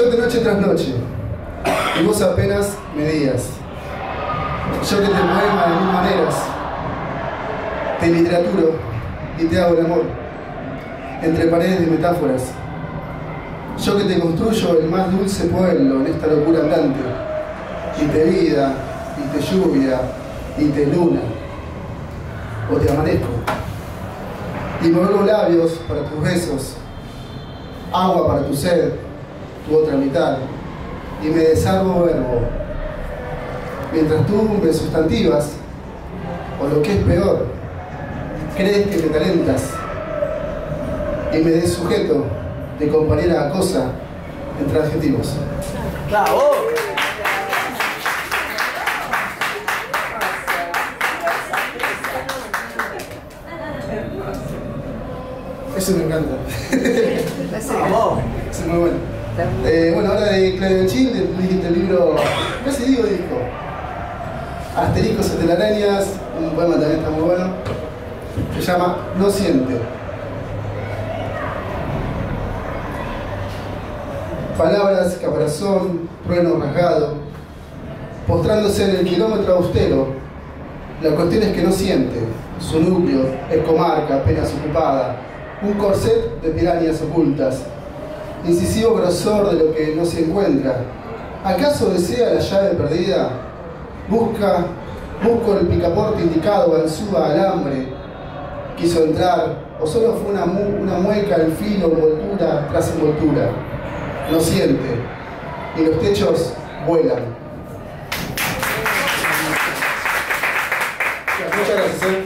Yo de noche tras noche, y vos apenas me digas. Yo que te poema de mil maneras, te literaturo y te hago el amor, entre paredes de metáforas. Yo que te construyo el más dulce pueblo en esta locura andante, y te vida, y te lluvia, y te luna, o te amanezco. Y me vuelvo labios para tus besos, agua para tu sed, tu otra mitad, y me desarmo verbo. Mientras tú me sustantivas, o lo que es peor, crees que te talentas, y me des sujeto de compañera a cosa entre adjetivos. ¡Bravo! Eso me encanta. Eso es muy bueno. Eh, bueno, ahora de Chin, del, del libro, casi digo disco, Asteriscos y telarañas, un poema también está muy bueno, se llama No siente. Palabras, caparazón, trueno rasgado, postrándose en el kilómetro austero, la cuestión es que no siente, su núcleo es comarca apenas ocupada, un corset de pirañas ocultas, incisivo grosor de lo que no se encuentra. ¿Acaso desea la llave perdida? Busca, busco el picaporte indicado, ansuba alambre. Quiso entrar, o solo fue una, mu- una mueca al filo, envoltura tras envoltura. No siente, y los techos vuelan. Muchas gracias. ¿eh?